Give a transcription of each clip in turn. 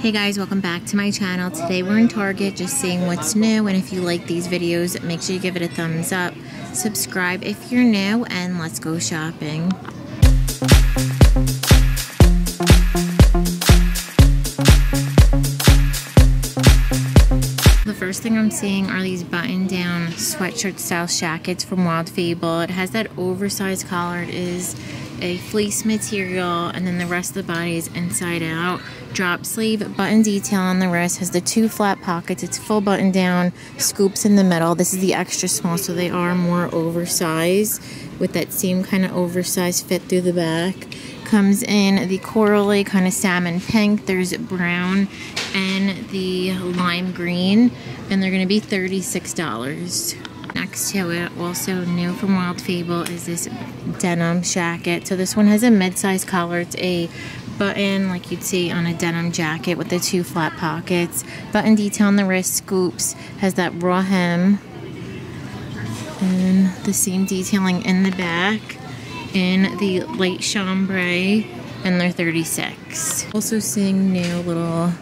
Hey guys, welcome back to my channel. Today we're in Target just seeing what's new and if you like these videos, make sure you give it a thumbs up. Subscribe if you're new and let's go shopping. The first thing I'm seeing are these button down sweatshirt style jackets from Wild Fable. It has that oversized collar. It is a fleece material and then the rest of the body is inside out. Drop sleeve button detail on the wrist has the two flat pockets. It's full button down scoops in the middle. This is the extra small so they are more oversized with that same kind of oversized fit through the back. Comes in the corally kind of salmon pink. There's brown and the lime green and they're going to be $36 Next to it, also new from Wild Fable, is this denim jacket. So this one has a mid-size collar. It's a button like you'd see on a denim jacket with the two flat pockets. Button detail on the wrist, scoops, has that raw hem. And the same detailing in the back in the light chambray and they're 36. Also seeing new little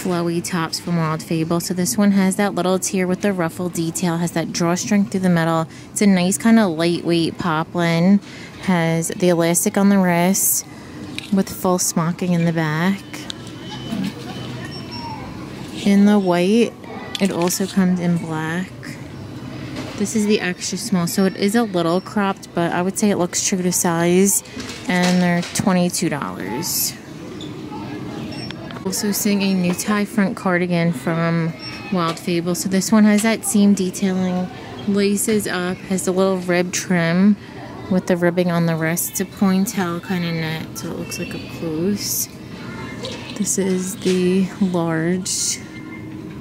flowy tops from Wild Fable. So this one has that little tier with the ruffle detail, has that drawstring through the middle. It's a nice kind of lightweight poplin. Has the elastic on the wrist with full smocking in the back. In the white, it also comes in black. This is the extra small, so it is a little cropped, but I would say it looks true to size, and they're $22. Also seeing a new tie front cardigan from Wild Fable. So this one has that seam detailing, laces up, has the little rib trim with the ribbing on the wrist. It's a pointelle kind of net, so it looks like a close. This is the large,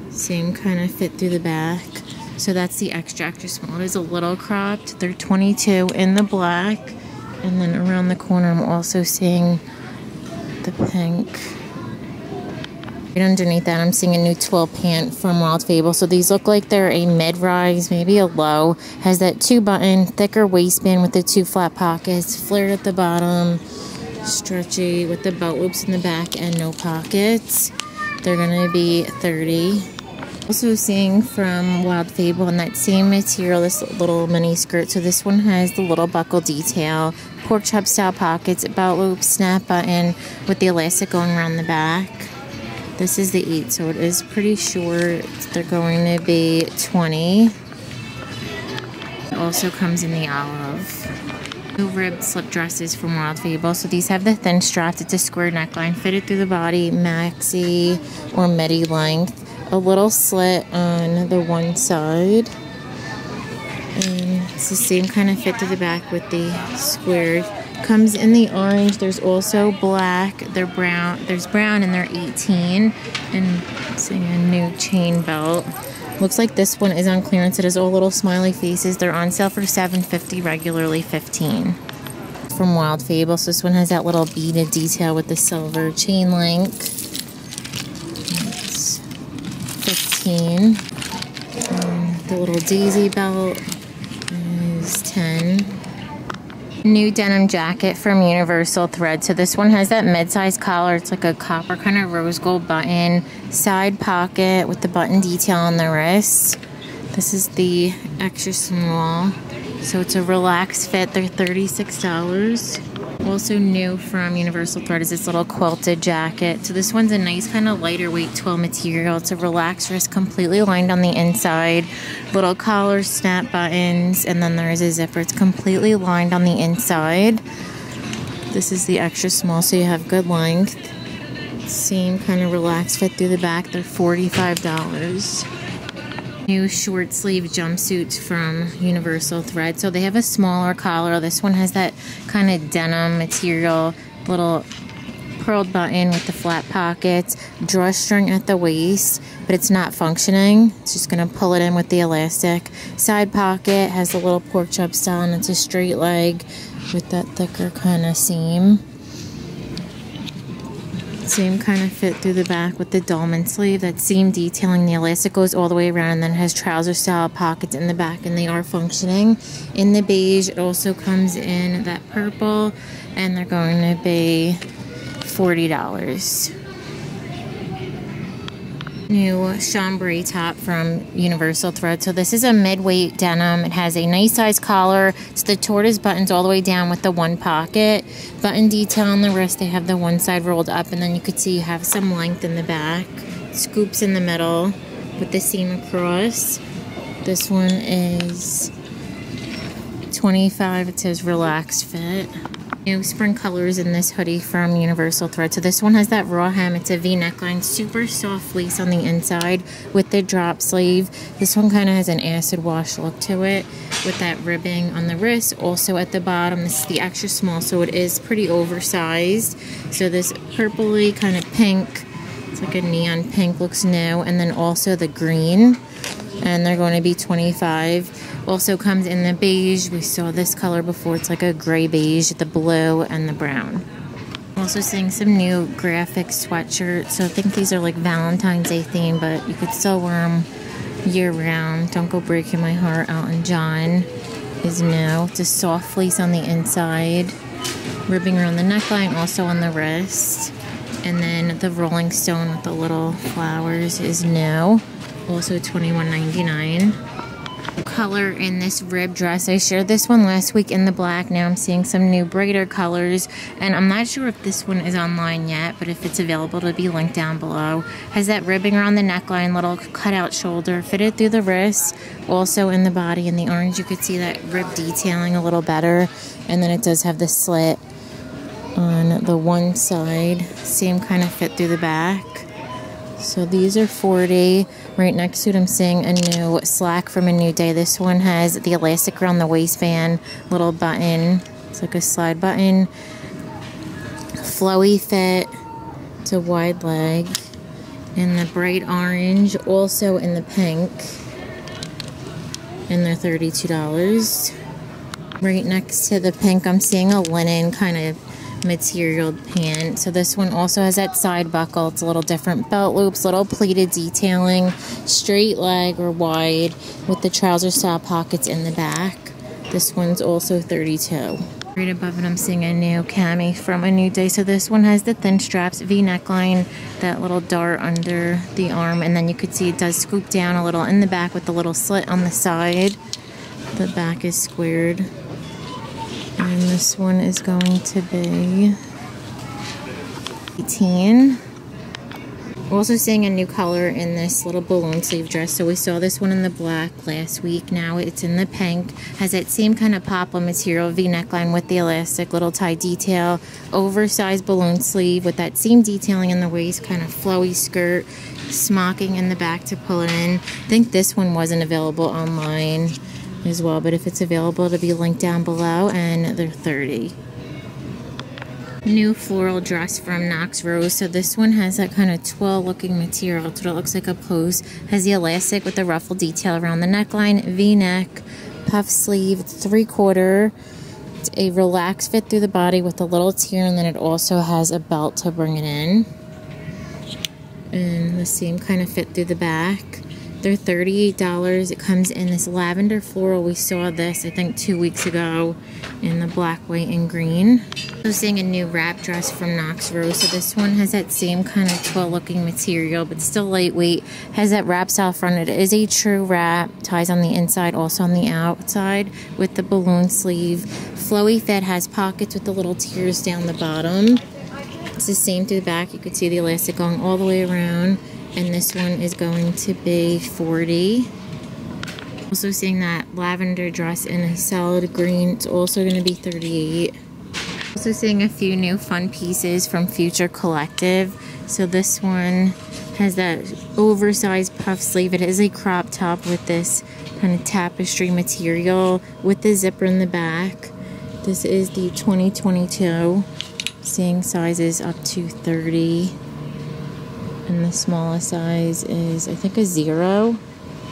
same kind of fit through the back. So that's the extra extra small. It is a little cropped. They're 22 in the black. And then around the corner I'm also seeing the pink. Right underneath that, I'm seeing a new twill pant from Wild Fable. So these look like they're a mid-rise, maybe a low. Has that two-button, thicker waistband with the two flat pockets, flared at the bottom, stretchy with the belt loops in the back and no pockets. They're going to be 30 also seeing from Wild Fable in that same material, this little mini skirt. So this one has the little buckle detail, pork chop style pockets, belt loop, snap button with the elastic going around the back. This is the 8, so it is pretty short. They're going to be 20. It also comes in the olive. New ribbed slip dresses from Wild Fable. So these have the thin straps. It's a square neckline fitted through the body, maxi or midi length. A little slit on the one side. And it's the same kind of fit to the back with the squared comes in the orange. There's also black. They're brown. There's brown and they're 18 and seeing a new chain belt. Looks like this one is on clearance. It has all little smiley faces. They're on sale for 7.50 regularly 15 from wild fables this one has that little beaded detail with the silver chain link. It's 15 and the little daisy belt is 10 new denim jacket from Universal Thread. So this one has that mid-size collar. It's like a copper kind of rose gold button. Side pocket with the button detail on the wrist. This is the extra small. So it's a relaxed fit. They're $36. Also new from Universal Thread is this little quilted jacket. So this one's a nice kind of lighter weight twill material. It's a relaxed wrist, completely lined on the inside. Little collar snap buttons, and then there is a zipper. It's completely lined on the inside. This is the extra small, so you have good length. Same kind of relaxed fit through the back. They're $45 new short sleeve jumpsuits from Universal Thread. So they have a smaller collar. This one has that kind of denim material, little pearled button with the flat pockets, drawstring at the waist, but it's not functioning. It's just to pull it in with the elastic. Side pocket has a little pork chop style and it's a straight leg with that thicker kind of seam. Same kind of fit through the back with the dolman sleeve. That seam detailing, the elastic goes all the way around and then has trouser style pockets in the back and they are functioning. In the beige, it also comes in that purple and they're going to be $40. New chambray top from Universal Thread. So this is a mid-weight denim. It has a nice size collar. It's the tortoise buttons all the way down with the one pocket. Button detail on the wrist. They have the one side rolled up and then you could see you have some length in the back. Scoops in the middle with the seam across. This one is 25. It says relaxed fit new spring colors in this hoodie from Universal Thread. So this one has that raw hem. It's a V neckline, super soft fleece on the inside with the drop sleeve. This one kind of has an acid wash look to it with that ribbing on the wrist. Also at the bottom, this is the extra small, so it is pretty oversized. So this purpley kind of pink, it's like a neon pink, looks new. And then also the green, and they're going to be 25 also comes in the beige. We saw this color before. It's like a gray beige, the blue, and the brown. Also seeing some new graphic sweatshirts. So I think these are like Valentine's Day theme, but you could still wear them year round. Don't go breaking my heart. Elton John is new. It's a soft fleece on the inside, ribbing around the neckline, also on the wrist. And then the Rolling Stone with the little flowers is new. Also $21.99 color in this rib dress. I shared this one last week in the black. Now I'm seeing some new brighter colors. And I'm not sure if this one is online yet, but if it's available, it'll be linked down below. Has that ribbing around the neckline, little cutout shoulder, fitted through the wrist. Also in the body in the orange, you could see that rib detailing a little better. And then it does have the slit on the one side. Same kind of fit through the back. So these are 40. Right next to it, I'm seeing a new slack from A New Day. This one has the elastic around the waistband, little button. It's like a slide button. Flowy fit. It's a wide leg. In the bright orange, also in the pink. And they're $32. Right next to the pink, I'm seeing a linen kind of material pant. So this one also has that side buckle. It's a little different belt loops, little pleated detailing, straight leg or wide with the trouser style pockets in the back. This one's also 32. Right above it, I'm seeing a new cami from A New Day. So this one has the thin straps, V neckline, that little dart under the arm, and then you could see it does scoop down a little in the back with the little slit on the side. The back is squared. And this one is going to be 18. We're also seeing a new color in this little balloon sleeve dress. So we saw this one in the black last week. Now it's in the pink. Has that same kind of poplin material V neckline with the elastic little tie detail. Oversized balloon sleeve with that same detailing in the waist. Kind of flowy skirt. Smocking in the back to pull it in. I think this one wasn't available online as well. But if it's available, it'll be linked down below and they're 30 New floral dress from Knox Rose. So this one has that kind of twill looking material. That's what it looks like up close. Has the elastic with the ruffle detail around the neckline, V-neck, puff sleeve, three quarter. It's a relaxed fit through the body with a little tier and then it also has a belt to bring it in. And the same kind of fit through the back. They're $38. It comes in this lavender floral. We saw this, I think, two weeks ago in the black, white, and green. So seeing a new wrap dress from Knox Rose. So this one has that same kind of twill looking material, but still lightweight. Has that wrap style front. It is a true wrap. Ties on the inside, also on the outside with the balloon sleeve. Flowy fit has pockets with the little tiers down the bottom. It's the same to the back. You could see the elastic going all the way around and this one is going to be 40 also seeing that lavender dress in a solid green it's also going to be 38 also seeing a few new fun pieces from future collective. So this one has that oversized puff sleeve. It is a crop top with this kind of tapestry material with the zipper in the back. This is the 2022 seeing sizes up to 30 and the smallest size is I think a zero.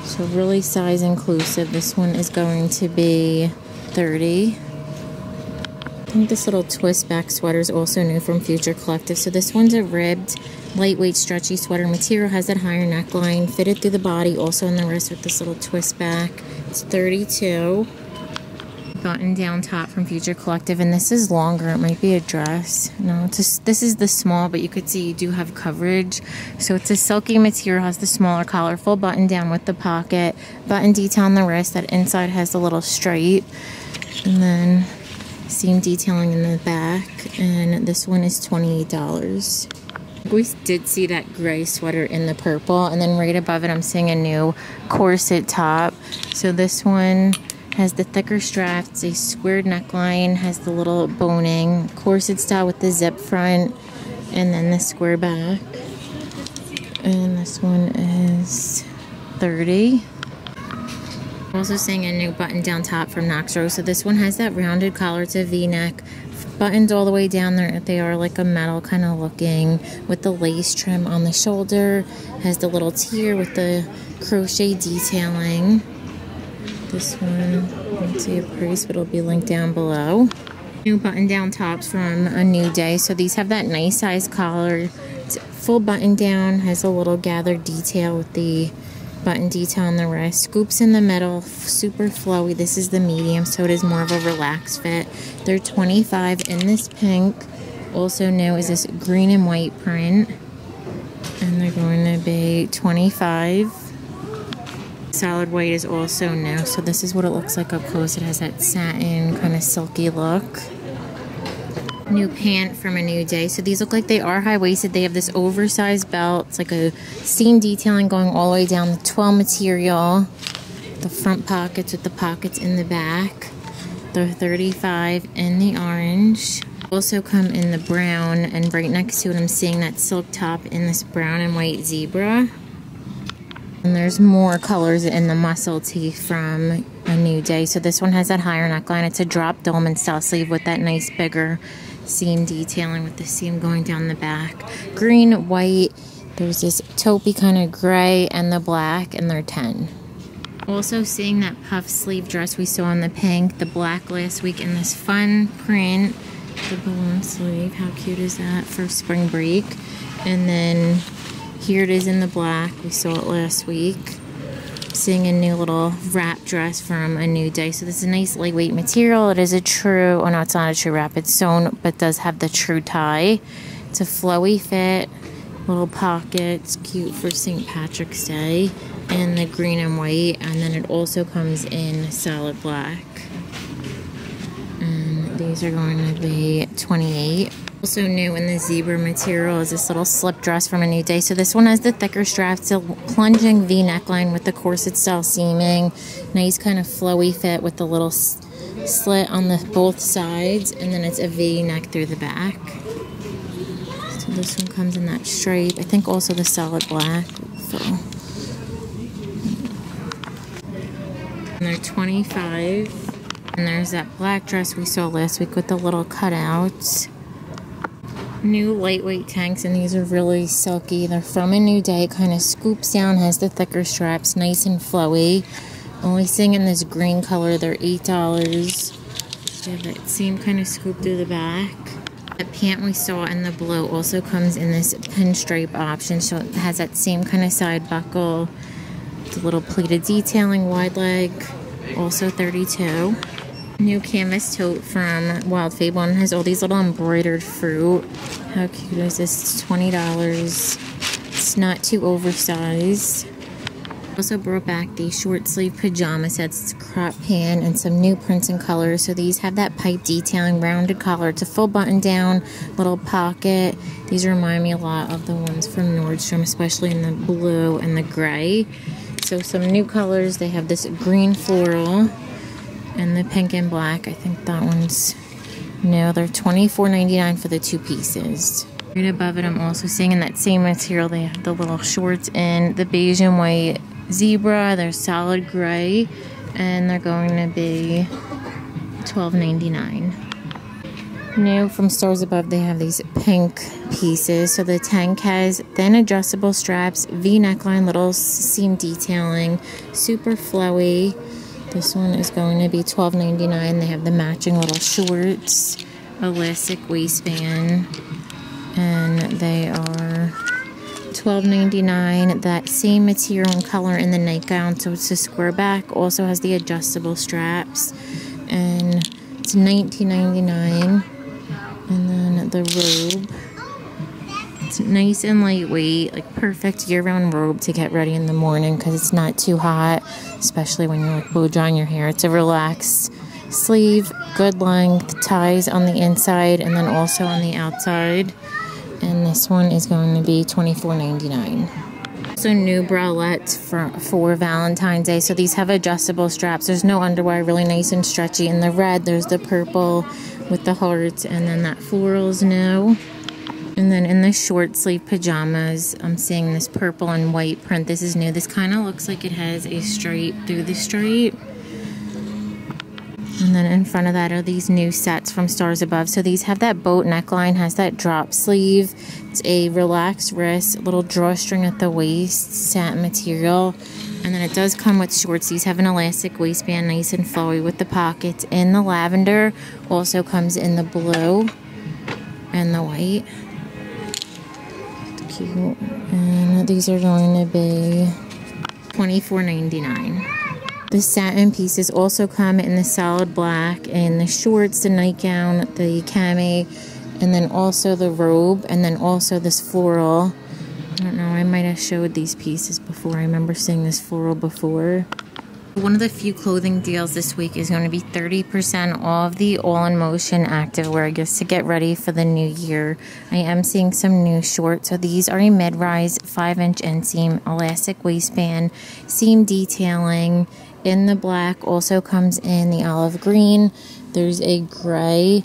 So really size inclusive. This one is going to be 30 I think this little twist back sweater is also new from Future Collective. So this one's a ribbed lightweight stretchy sweater. Material has that higher neckline fitted through the body also in the wrist with this little twist back. It's 32 button down top from Future Collective, and this is longer. It might be a dress. No, it's just, this is the small, but you could see you do have coverage. So it's a silky material, has the smaller collar, full button down with the pocket, button detail on the wrist. That inside has the little stripe, and then seam detailing in the back. And this one is twenty eight dollars. We did see that gray sweater in the purple, and then right above it, I'm seeing a new corset top. So this one has the thicker straps, a squared neckline, has the little boning, corset style with the zip front, and then the square back. And this one is 30. Also seeing a new button down top from Knox Rose. So this one has that rounded collar to V-neck, buttons all the way down there. They are like a metal kind of looking with the lace trim on the shoulder. Has the little tier with the crochet detailing. This one, see a price, but it'll be linked down below. New button down tops from A New Day. So these have that nice size collar. It's full button down, has a little gathered detail with the button detail on the wrist. Scoops in the middle, super flowy. This is the medium, so it is more of a relaxed fit. They're 25 in this pink. Also new is this green and white print. And they're going to be 25. Solid white is also new. So this is what it looks like up close. It has that satin kind of silky look new pant from a new day. So these look like they are high-waisted. They have this oversized belt. It's like a seam detailing going all the way down the twill material. The front pockets with the pockets in the back. They're 35 in the orange. Also come in the brown and right next to it I'm seeing that silk top in this brown and white zebra. And there's more colors in the muscle tee from a new day. So this one has that higher neckline. It's a drop dolman style sleeve with that nice bigger seam detailing with the seam going down the back. Green, white, there's this taupey kind of gray and the black, and they're 10. Also seeing that puff sleeve dress we saw in the pink, the black last week, in this fun print, the balloon sleeve. How cute is that for spring break? And then here it is in the black. We saw it last week seeing a new little wrap dress from a new day. So this is a nice lightweight material. It is a true, oh no, it's not a true wrap. It's sewn, but does have the true tie. It's a flowy fit, little pockets, cute for St. Patrick's Day, and the green and white. And then it also comes in solid black. These are going to be 28 also new in the zebra material is this little slip dress from a new day. So this one has the thicker strap, still plunging V neckline with the corset style seaming. Nice kind of flowy fit with the little slit on the both sides, and then it's a V neck through the back. So this one comes in that stripe. I think also the solid black. So. And they're 25. And there's that black dress we saw last week with the little cutouts. New lightweight tanks and these are really silky. They're from a new day. Kind of scoops down has the thicker straps nice and flowy. Only seeing in this green color they're eight dollars. They have that same kind of scoop through the back. That pant we saw in the blue also comes in this pinstripe option so it has that same kind of side buckle. The little pleated detailing wide leg also 32 New canvas tote from Wild Fable and has all these little embroidered fruit. How cute is this? $20. It's not too oversized. Also brought back the short sleeve pajama sets, crop pant, and some new prints and colors. So these have that pipe detailing, rounded collar. It's a full button down, little pocket. These remind me a lot of the ones from Nordstrom, especially in the blue and the gray. So some new colors. They have this green floral and the pink and black. I think that one's no, they're $24.99 for the two pieces. Right above it, I'm also seeing in that same material, they have the little shorts in the beige and white zebra. They're solid gray, and they're going to be $12.99. New from Stars Above, they have these pink pieces. So the tank has thin adjustable straps, V neckline, little seam detailing, super flowy. This one is going to be $12.99. They have the matching little shorts, elastic waistband, and they are $12.99. That same material and color in the nightgown, so it's a square back. Also has the adjustable straps. and it's $19.99. And then the robe. Nice and lightweight, like perfect year-round robe to get ready in the morning because it's not too hot, especially when you're like blow drying your hair. It's a relaxed sleeve, good length, ties on the inside and then also on the outside. And this one is going to be $24.99. Also new bralettes for, for Valentine's Day. So these have adjustable straps. There's no underwire, really nice and stretchy. In the red, there's the purple with the hearts and then that floral's new. And then in the short sleeve pajamas, I'm seeing this purple and white print. This is new. This kind of looks like it has a stripe through the stripe. And then in front of that are these new sets from Stars Above. So these have that boat neckline, has that drop sleeve. It's a relaxed wrist, little drawstring at the waist, satin material. And then it does come with shorts. These have an elastic waistband, nice and flowy with the pockets. In the lavender, also comes in the blue and the white cute. And these are going to be $24.99. The satin pieces also come in the solid black and the shorts, the nightgown, the cami, and then also the robe, and then also this floral. I don't know, I might have showed these pieces before. I remember seeing this floral before. One of the few clothing deals this week is going to be 30% off the All in Motion activewear, guess, to get ready for the new year. I am seeing some new shorts. So these are a mid-rise 5-inch inseam elastic waistband, seam detailing in the black. Also comes in the olive green. There's a gray,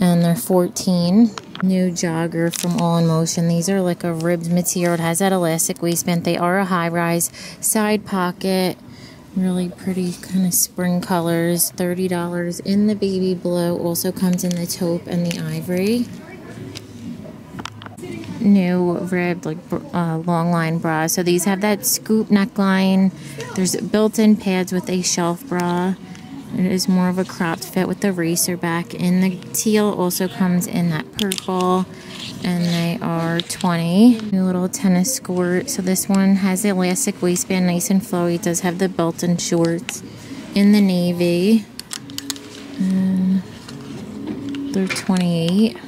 and they're 14 new jogger from All in Motion. These are like a ribbed material. It has that elastic waistband. They are a high rise side pocket Really pretty kind of spring colors. $30 in the baby blue. Also comes in the taupe and the ivory. New ribbed like uh, long line bra. So these have that scoop neckline. There's built-in pads with a shelf bra. It is more of a cropped fit with the racer back. And the teal also comes in that purple and they are 20 new little tennis skirt so this one has elastic waistband nice and flowy. It does have the belt and shorts in the navy. And they're 28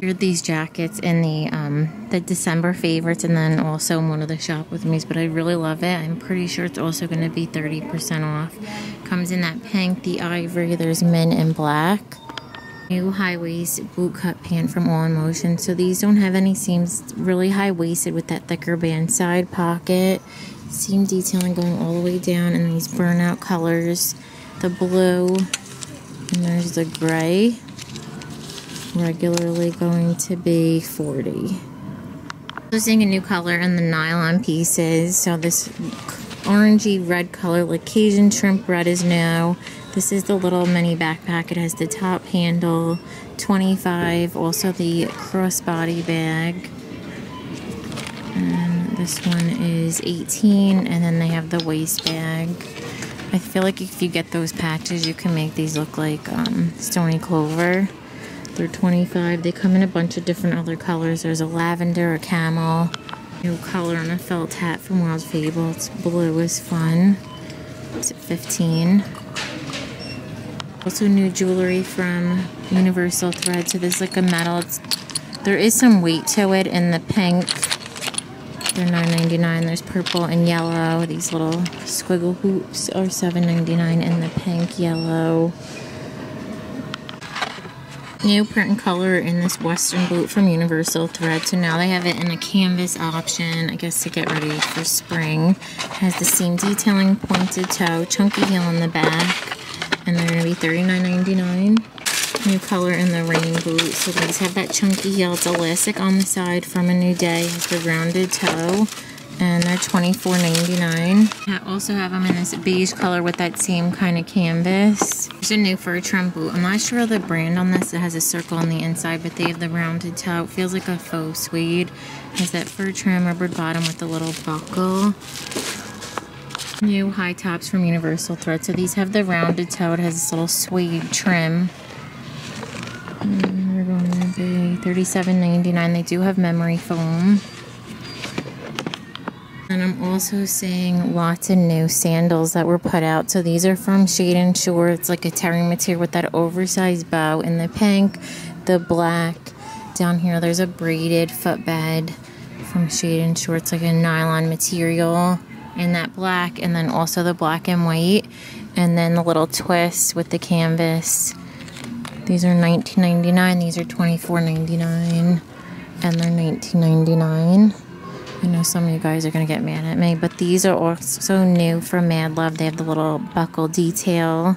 here these jackets in the um, the December favorites and then also in one of the shop with me's but I really love it. I'm pretty sure it's also going to be 30% off. Comes in that pink the ivory there's men in black New high waist boot cut pant from All in Motion. So these don't have any seams, really high waisted with that thicker band side pocket. Seam detailing going all the way down in these burnout colors. The blue, and there's the gray. Regularly going to be 40. So seeing a new color in the nylon pieces. So this orangey red color, like Cajun shrimp red is new. This is the little mini backpack. It has the top handle, 25, also the crossbody bag. And this one is 18, and then they have the waist bag. I feel like if you get those patches, you can make these look like um, Stoney Clover. They're 25. They come in a bunch of different other colors. There's a lavender, a camel, new color on a felt hat from Wild Fable. It's blue is fun. It's 15. Also new jewelry from Universal Thread. So there's like a metal. It's, there is some weight to it in the pink. They're $9.99. There's purple and yellow. These little squiggle hoops are $7.99 in the pink, yellow. New print and color in this western boot from Universal Thread. So now they have it in a canvas option, I guess to get ready for spring. Has the seam detailing, pointed toe, chunky heel in the back and they're going to be $39.99. New color in the rain boot. So these have that chunky heel. It's elastic on the side from a new day. Has the rounded toe. And they're $24.99. I also have them in this beige color with that same kind of canvas. There's a new fur trim boot. I'm not sure of the brand on this. It has a circle on the inside, but they have the rounded toe. It feels like a faux suede. It has that fur trim rubber bottom with a little buckle. New high tops from Universal Thread. So these have the rounded toe. It has this little suede trim. Mm, and they're going to be $37.99. They do have memory foam. And I'm also seeing lots of new sandals that were put out. So these are from Shade and Shore. It's like a terry material with that oversized bow in the pink, the black. Down here, there's a braided footbed from Shade and Shore. It's like a nylon material in that black, and then also the black and white, and then the little twist with the canvas. These are $19.99. These are $24.99, and they're $19.99. I know some of you guys are going to get mad at me, but these are also new from Mad Love. They have the little buckle detail,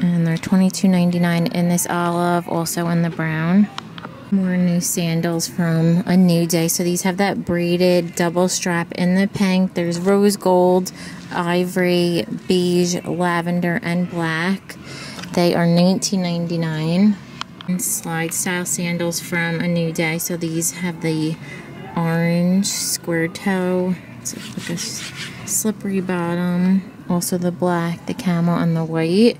and they're $22.99 in this olive, also in the brown. More new sandals from A New Day. So these have that braided double strap in the pink. There's rose gold, ivory, beige, lavender, and black. They are $19.99. Slide style sandals from A New Day. So these have the orange square toe. It's like a slippery bottom. Also the black, the camel, and the white.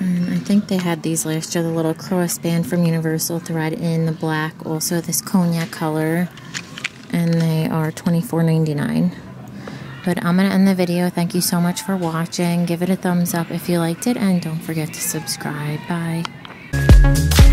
And I think they had these last year, the little crossband from Universal thread in the black. Also this cognac color. And they are $24.99. But I'm going to end the video. Thank you so much for watching. Give it a thumbs up if you liked it. And don't forget to subscribe. Bye.